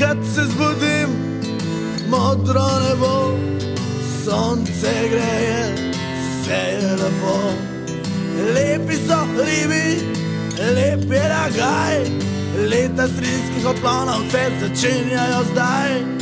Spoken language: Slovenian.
kad se zbudim, modro nebo, sonce greje, vse je lepo. Lepi so ribi, lep je ragaj, leta strinskih odklonov se začenjajo zdaj.